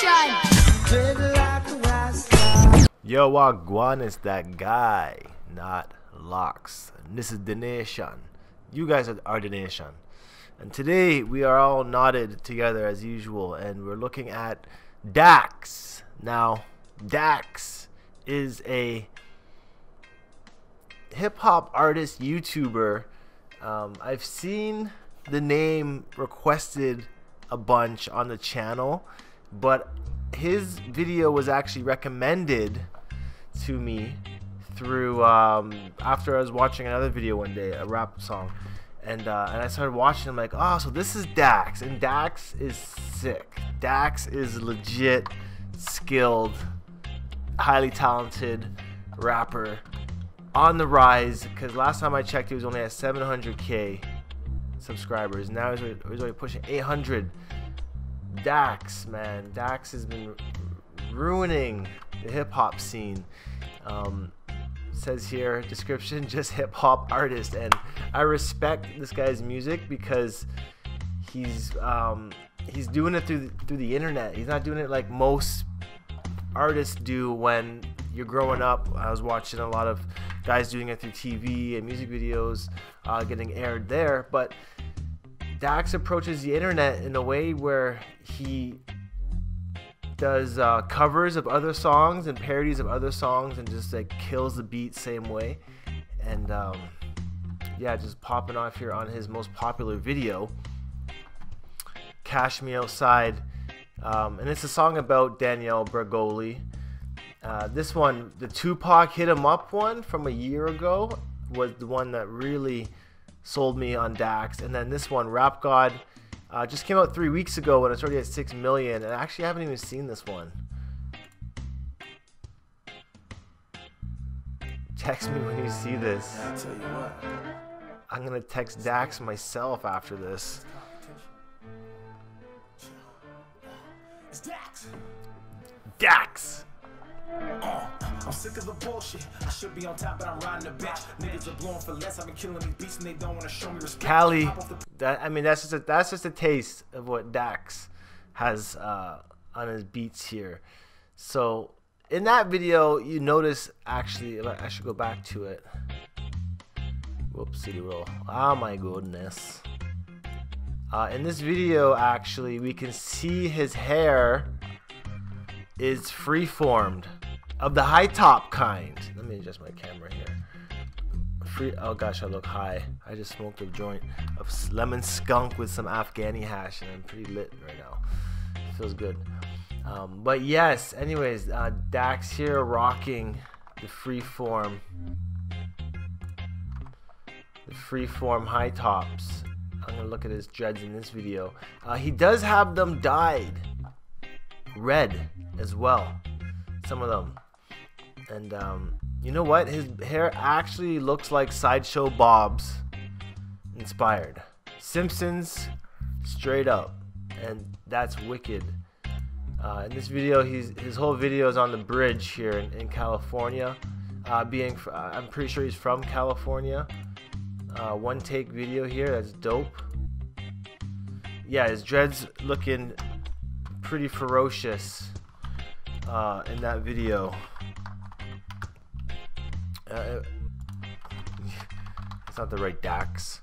Nation. Yo, Wagwan is that guy, Knot Locks. This is the nation. You guys are, are the nation. And today we are all knotted together as usual, and we're looking at Dax. Now, Dax is a hip hop artist, YouTuber. Um, I've seen the name requested a bunch on the channel, but his video was actually recommended to me through um, after I was watching another video one day, a rap song, and uh, and I started watching. I'm like, oh, so this is Dax, and Dax is sick. Dax is legit, skilled, highly talented rapper on the rise. Because last time I checked, he was only at 700k subscribers. Now he's, he's already pushing 800. Dax, man, Dax has been ruining the hip hop scene. Um, says here description just hip hop artist, and I respect this guy's music because he's um, he's doing it through the, through the internet. He's not doing it like most artists do when you're growing up. I was watching a lot of guys doing it through TV and music videos uh, getting aired there, but Dax approaches the internet in a way where he does uh, covers of other songs and parodies of other songs and just like kills the beat same way. And um, yeah, just popping off here on his most popular video, Cash Me Outside. Um, and it's a song about Danielle Bregoli. Uh, this one, the Tupac Hit 'em Up one from a year ago, was the one that really sold me on Dax. And then this one, Rap God, uh, just came out three weeks ago and it's already at 6 million. And I actually haven't even seen this one. Text me when you see this. I'll tell you what. I'm gonna text Dax myself after this. It's Dax. Dax! I'm sick of the bullshit. I should be on top, but I'm riding the bench. Niggas are blowing for less. I've been killing these beats and they don't want to show me respect. Cali, that I mean that's just a, that's just a taste of what Dax has uh, on his beats here. So in that video, you notice actually I should go back to it. Whoopsie roll. Oh my goodness. Uh, in this video, actually, we can see his hair is free-formed of the high top kind. Let me adjust my camera here. Free. Oh gosh, I look high. I just smoked a joint of lemon skunk with some Afghani hash, and I'm pretty lit right now. Feels good. Um, but yes, anyways, uh, Dax here rocking the freeform, the freeform high tops. I'm gonna look at his dreads in this video. Uh, he does have them dyed red as well. Some of them. And um, you know what? His hair actually looks like Sideshow Bob's inspired. Simpsons straight up. And that's wicked. Uh, in this video, he's his whole video is on the bridge here in, in California. Uh, being, uh, I'm pretty sure he's from California. Uh, one take video here, that's dope. Yeah, his dreads looking pretty ferocious uh, in that video. Uh, it's not the right Dax.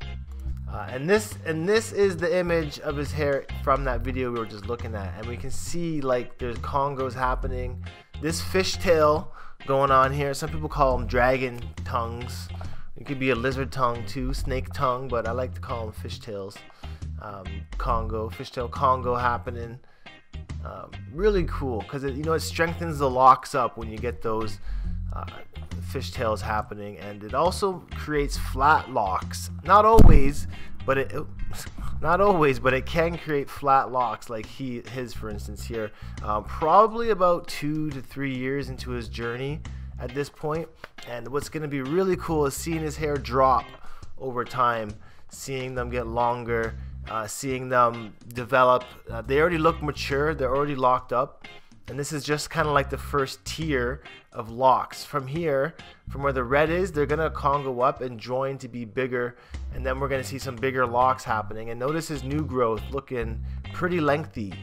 Uh, and this and this is the image of his hair from that video we were just looking at, and we can see like there's congos happening. This fishtail going on here. Some people call them dragon tongues. It could be a lizard tongue too, snake tongue, but I like to call them fishtails. Um, Congo, fishtail Congo happening. Um, really cool because you know it strengthens the locks up when you get those uh, fishtails happening, and it also creates flat locks. Not always, but it not always, but it can create flat locks like he his for instance here. Um, probably about two to three years into his journey at this point, and what's going to be really cool is seeing his hair drop over time, seeing them get longer uh, seeing them develop. Uh, they already look mature. They're already locked up, and this is just kind of like the first tier of locks. From here, from where the red is, they're gonna Congo up and join to be bigger, and then we're gonna see some bigger locks happening. And notice his new growth looking pretty lengthy,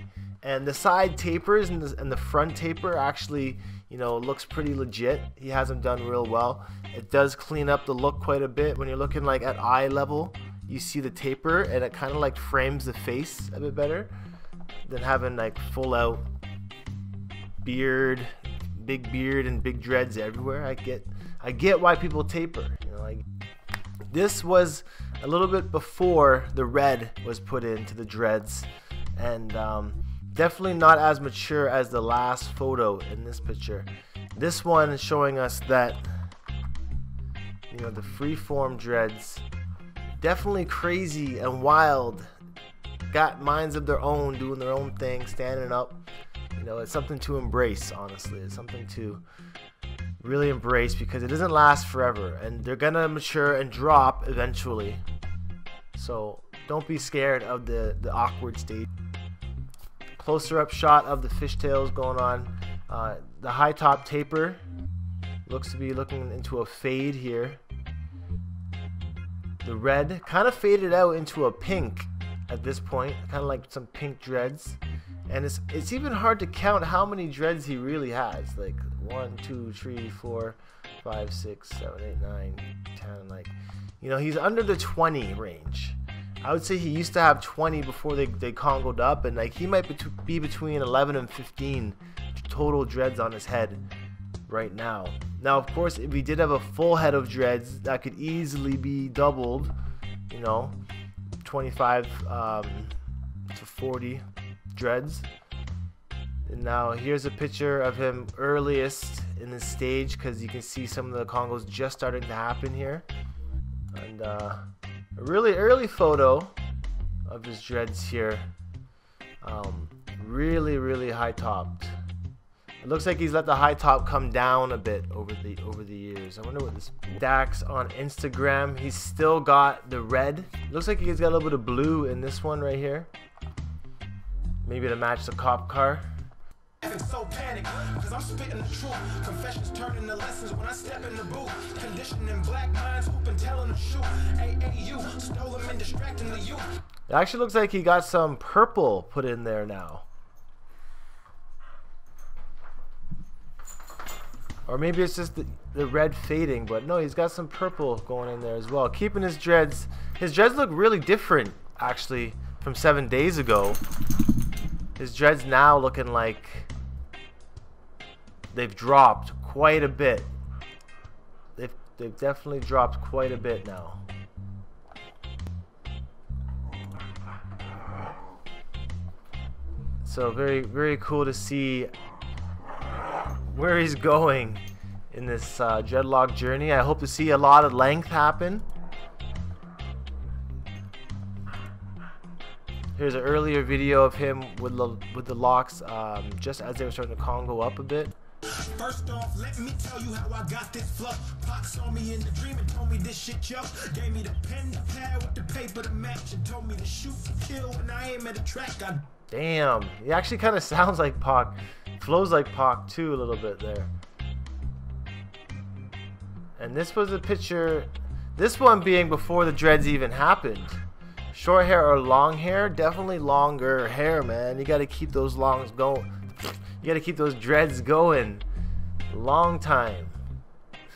And the side tapers and the, and the front taper actually, you know, looks pretty legit. He has them done real well. It does clean up the look quite a bit when you're looking like at eye level. You see the taper and it kind of like frames the face a bit better than having like full out beard, big beard and big dreads everywhere. I get I get why people taper. You know, like this was a little bit before the red was put into the dreads, and um, definitely not as mature as the last photo in this picture. This one is showing us that you know the freeform dreads definitely crazy and wild got minds of their own doing their own thing standing up you know it's something to embrace honestly. It's something to really embrace because it doesn't last forever and they're gonna mature and drop eventually. So don't be scared of the the awkward stage. Closer up shot of the fishtails going on. Uh, the high top taper looks to be looking into a fade here. The red kind of faded out into a pink at this point kind of like some pink dreads and it's it's even hard to count how many dreads he really has. Like one two three four five six seven eight nine ten like you know he's under the 20 range. I would say he used to have 20 before they, they congoed up and like he might be between 11 and 15 total dreads on his head right now. Now of course if he did have a full head of dreads that could easily be doubled you know 25 um, to 40 dreads. And now here's a picture of him earliest in the stage because you can see some of the Congos just starting to happen here. And uh, a really early photo of his dreads here. Um, really, really high topped. It looks like he's let the high top come down a bit over the over the years. I wonder what this Dax on Instagram. He's still got the red. Looks like he's got a little bit of blue in this one right here. Maybe to match the cop car. So panic, cause I'm spitting the truth. Confessions turn into lessons when I step in the booth. Conditioning black minds, telling. AAU, stole them and distracting the youth. It actually looks like he got some purple put in there now. Or maybe it's just the, the red fading, but no, he's got some purple going in there as well. Keeping his dreads. His dreads look really different, actually, from seven days ago. His dreads now looking like they've dropped quite a bit. They've, they've definitely dropped quite a bit now. So very, very cool to see where he's going in this uh, dreadlock journey. I hope to see a lot of length happen. Here's an earlier video of him with the, with the locks um, just as they were starting to Congo up a bit. First off, let me tell you how I got this fluff. Pac saw me in the dream and told me this shit yo. Gave me the pen, the pad with the paper to match and told me to shoot and kill when I aim at a track. I Damn, he actually kind of sounds like Pac. Flows like Pac too a little bit there. And this was a picture, this one being before the dreads even happened. Short hair or long hair? Definitely longer hair, man. You gotta keep those longs going. You gotta keep those dreads going. Long time.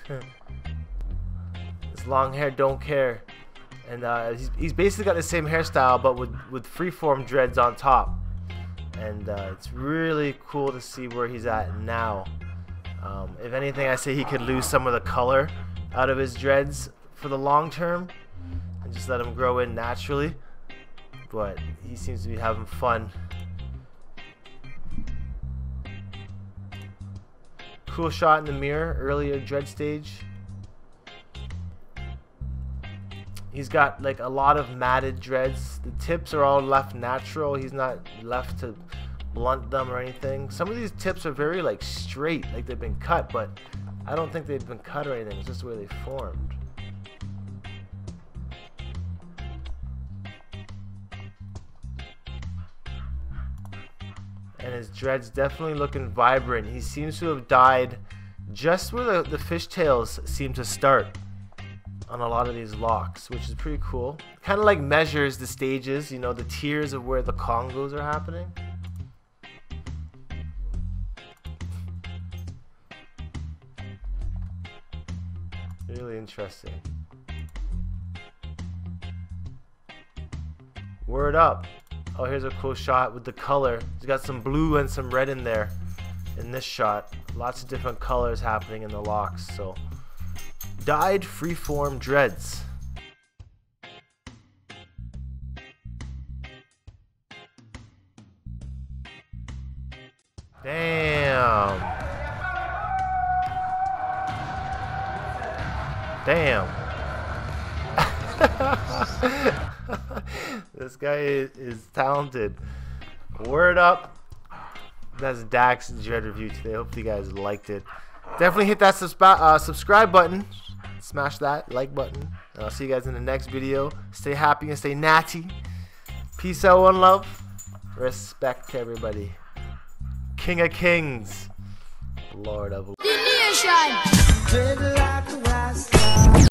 this long hair don't care. And uh, he's, he's basically got the same hairstyle, but with, with freeform dreads on top. And uh, it's really cool to see where he's at now. Um, if anything, I say he could lose some of the color out of his dreads for the long term and just let him grow in naturally. But he seems to be having fun. Cool shot in the mirror, earlier dread stage. He's got like a lot of matted dreads. The tips are all left natural. He's not left to blunt them or anything. Some of these tips are very like straight, like they've been cut, but I don't think they've been cut or anything. It's just the way they formed. and his dreads definitely looking vibrant. He seems to have died just where the, the fishtails seem to start on a lot of these locks, which is pretty cool. Kind of like measures the stages, you know, the tiers of where the congos are happening. Really interesting. Word up. Oh, here's a cool shot with the color. It's got some blue and some red in there in this shot. Lots of different colors happening in the locks. So, dyed freeform dreads. Damn. Damn. this guy is, is, talented. Word up. That's Dax Dread review today. Hope you guys liked it. Definitely hit that subscribe uh, subscribe button. Smash that like button. And I'll see you guys in the next video. Stay happy and stay natty. Peace out, one love. Respect to everybody. King of Kings. Lord of. The nation.